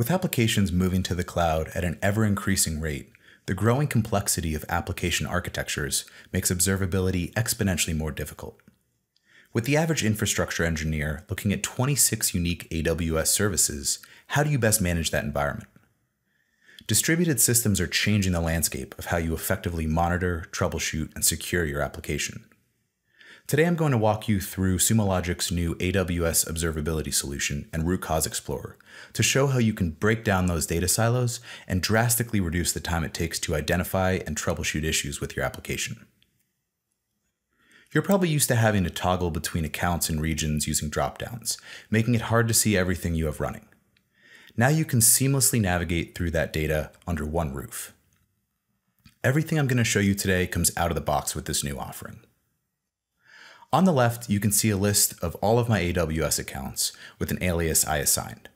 With applications moving to the cloud at an ever increasing rate, the growing complexity of application architectures makes observability exponentially more difficult. With the average infrastructure engineer looking at 26 unique AWS services, how do you best manage that environment? Distributed systems are changing the landscape of how you effectively monitor, troubleshoot, and secure your application. Today I'm going to walk you through Sumo Logic's new AWS observability solution and Root Cause Explorer to show how you can break down those data silos and drastically reduce the time it takes to identify and troubleshoot issues with your application. You're probably used to having to toggle between accounts and regions using dropdowns, making it hard to see everything you have running. Now you can seamlessly navigate through that data under one roof. Everything I'm going to show you today comes out of the box with this new offering. On the left, you can see a list of all of my AWS accounts with an alias I assigned.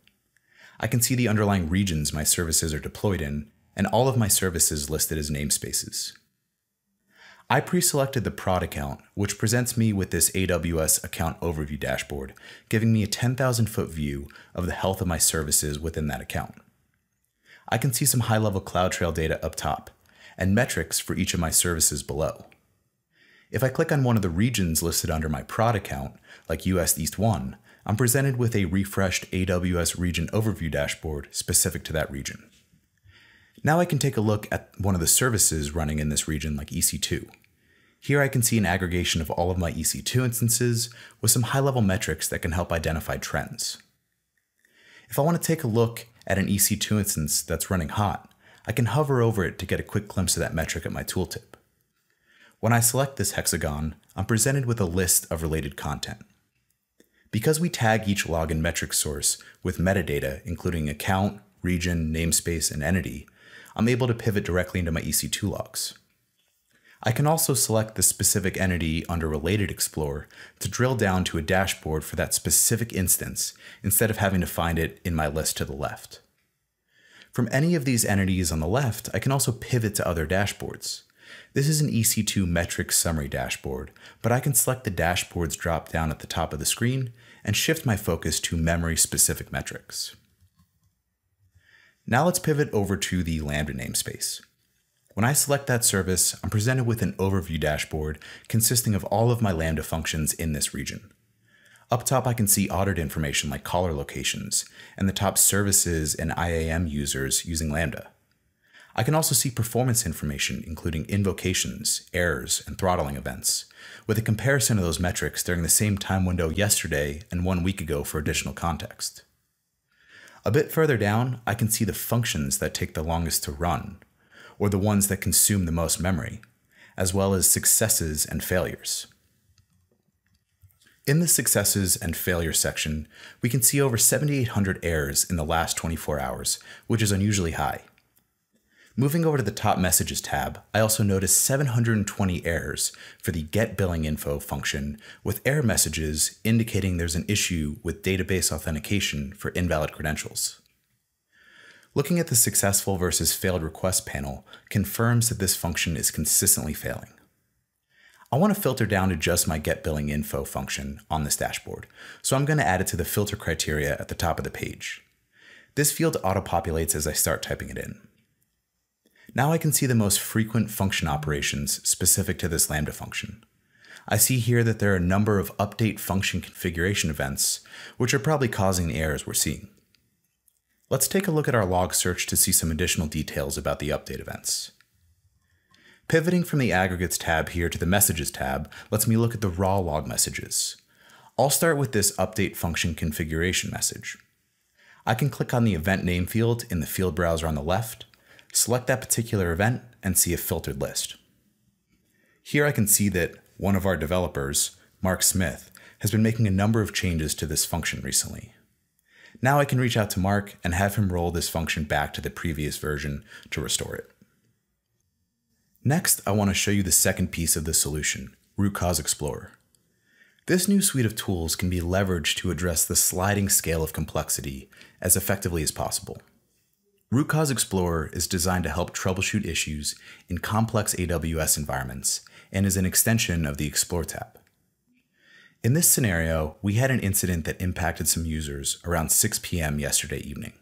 I can see the underlying regions my services are deployed in, and all of my services listed as namespaces. I pre-selected the prod account, which presents me with this AWS account overview dashboard, giving me a 10,000 foot view of the health of my services within that account. I can see some high-level CloudTrail data up top, and metrics for each of my services below. If I click on one of the regions listed under my prod account, like US East 1, I'm presented with a refreshed AWS region overview dashboard specific to that region. Now I can take a look at one of the services running in this region like EC2. Here I can see an aggregation of all of my EC2 instances with some high-level metrics that can help identify trends. If I want to take a look at an EC2 instance that's running hot, I can hover over it to get a quick glimpse of that metric at my tooltip. When I select this hexagon, I'm presented with a list of related content. Because we tag each login metric source with metadata, including account, region, namespace, and entity, I'm able to pivot directly into my EC2 logs. I can also select the specific entity under Related Explorer to drill down to a dashboard for that specific instance instead of having to find it in my list to the left. From any of these entities on the left, I can also pivot to other dashboards. This is an EC2 metrics summary dashboard, but I can select the dashboards drop down at the top of the screen and shift my focus to memory specific metrics. Now let's pivot over to the Lambda namespace. When I select that service, I'm presented with an overview dashboard consisting of all of my Lambda functions in this region. Up top, I can see audit information like caller locations and the top services and IAM users using Lambda. I can also see performance information, including invocations, errors, and throttling events, with a comparison of those metrics during the same time window yesterday and one week ago for additional context. A bit further down, I can see the functions that take the longest to run, or the ones that consume the most memory, as well as successes and failures. In the successes and failures section, we can see over 7,800 errors in the last 24 hours, which is unusually high. Moving over to the top messages tab, I also noticed 720 errors for the get billing info function with error messages indicating there's an issue with database authentication for invalid credentials. Looking at the successful versus failed request panel confirms that this function is consistently failing. I want to filter down to just my get billing info function on this dashboard, so I'm going to add it to the filter criteria at the top of the page. This field auto-populates as I start typing it in. Now I can see the most frequent function operations specific to this Lambda function. I see here that there are a number of update function configuration events, which are probably causing the errors we're seeing. Let's take a look at our log search to see some additional details about the update events. Pivoting from the Aggregates tab here to the Messages tab lets me look at the raw log messages. I'll start with this update function configuration message. I can click on the event name field in the field browser on the left, select that particular event, and see a filtered list. Here I can see that one of our developers, Mark Smith, has been making a number of changes to this function recently. Now I can reach out to Mark and have him roll this function back to the previous version to restore it. Next, I want to show you the second piece of the solution, Root Cause Explorer. This new suite of tools can be leveraged to address the sliding scale of complexity as effectively as possible. Root Cause Explorer is designed to help troubleshoot issues in complex AWS environments and is an extension of the Explore tab. In this scenario, we had an incident that impacted some users around 6 p.m. yesterday evening.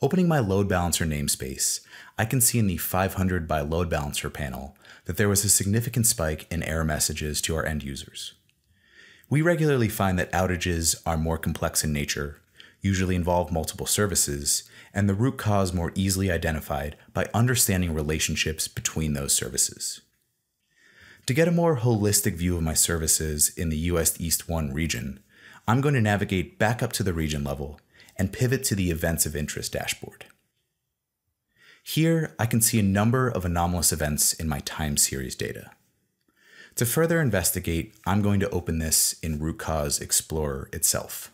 Opening my load balancer namespace, I can see in the 500 by load balancer panel that there was a significant spike in error messages to our end users. We regularly find that outages are more complex in nature, usually involve multiple services, and the root cause more easily identified by understanding relationships between those services. To get a more holistic view of my services in the US East 1 region, I'm going to navigate back up to the region level and pivot to the Events of Interest dashboard. Here, I can see a number of anomalous events in my time series data. To further investigate, I'm going to open this in Root Cause Explorer itself.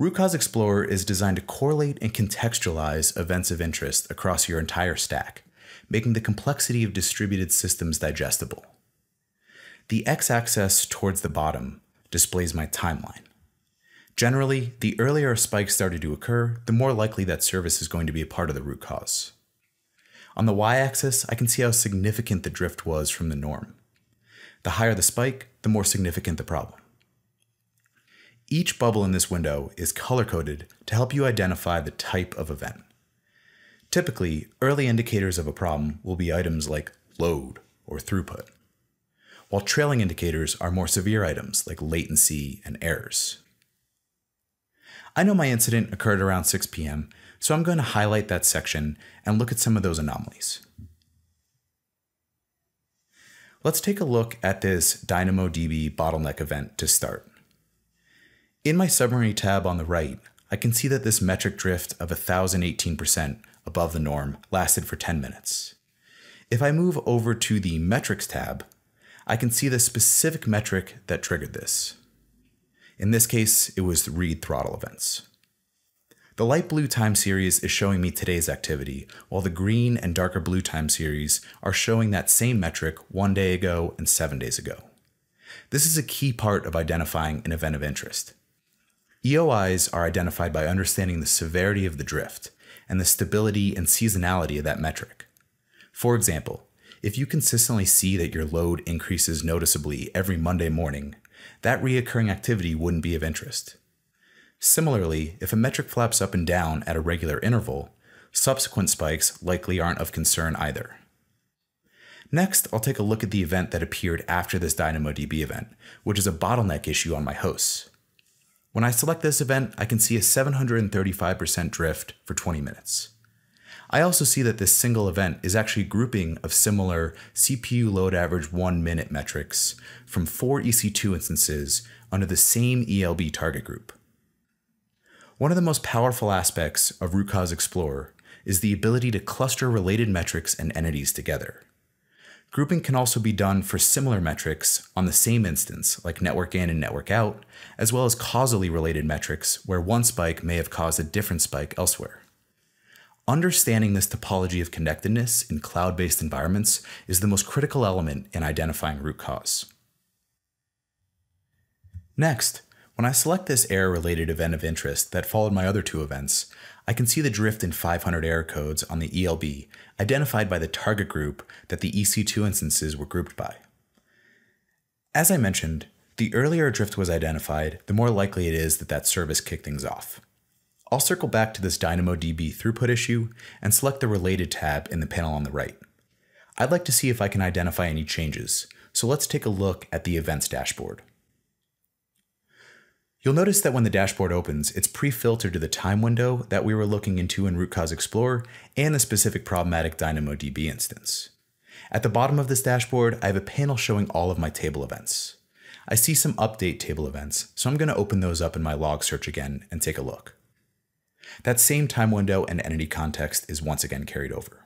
Root Cause Explorer is designed to correlate and contextualize events of interest across your entire stack, making the complexity of distributed systems digestible. The x-axis towards the bottom displays my timeline. Generally, the earlier a spike started to occur, the more likely that service is going to be a part of the root cause. On the y-axis, I can see how significant the drift was from the norm. The higher the spike, the more significant the problem. Each bubble in this window is color-coded to help you identify the type of event. Typically, early indicators of a problem will be items like load or throughput, while trailing indicators are more severe items like latency and errors. I know my incident occurred around 6 p.m., so I'm going to highlight that section and look at some of those anomalies. Let's take a look at this DynamoDB bottleneck event to start. In my summary tab on the right, I can see that this metric drift of 1018% above the norm lasted for 10 minutes. If I move over to the metrics tab, I can see the specific metric that triggered this. In this case, it was read throttle events. The light blue time series is showing me today's activity, while the green and darker blue time series are showing that same metric one day ago and seven days ago. This is a key part of identifying an event of interest. EOIs are identified by understanding the severity of the drift and the stability and seasonality of that metric. For example, if you consistently see that your load increases noticeably every Monday morning, that reoccurring activity wouldn't be of interest. Similarly, if a metric flaps up and down at a regular interval, subsequent spikes likely aren't of concern either. Next, I'll take a look at the event that appeared after this DynamoDB event, which is a bottleneck issue on my hosts. When I select this event, I can see a 735% drift for 20 minutes. I also see that this single event is actually grouping of similar CPU load average 1 minute metrics from four EC2 instances under the same ELB target group. One of the most powerful aspects of Root Cause Explorer is the ability to cluster related metrics and entities together. Grouping can also be done for similar metrics on the same instance, like network in and network out, as well as causally related metrics where one spike may have caused a different spike elsewhere. Understanding this topology of connectedness in cloud-based environments is the most critical element in identifying root cause. Next, when I select this error-related event of interest that followed my other two events, I can see the drift in 500 error codes on the ELB identified by the target group that the EC2 instances were grouped by. As I mentioned, the earlier a drift was identified, the more likely it is that that service kicked things off. I'll circle back to this DynamoDB throughput issue and select the related tab in the panel on the right. I'd like to see if I can identify any changes, so let's take a look at the events dashboard. You'll notice that when the dashboard opens, it's pre-filtered to the time window that we were looking into in Root Cause Explorer and the specific problematic DynamoDB instance. At the bottom of this dashboard, I have a panel showing all of my table events. I see some update table events, so I'm going to open those up in my log search again and take a look. That same time window and entity context is once again carried over.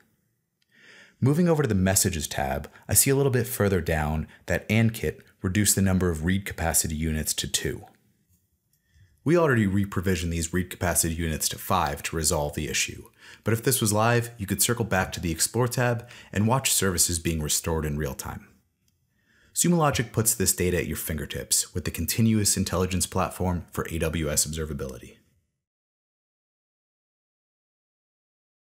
Moving over to the Messages tab, I see a little bit further down that Ankit reduced the number of read capacity units to 2. We already re-provisioned these read capacity units to 5 to resolve the issue, but if this was live, you could circle back to the Explore tab and watch services being restored in real time. Sumo Logic puts this data at your fingertips with the Continuous Intelligence Platform for AWS Observability.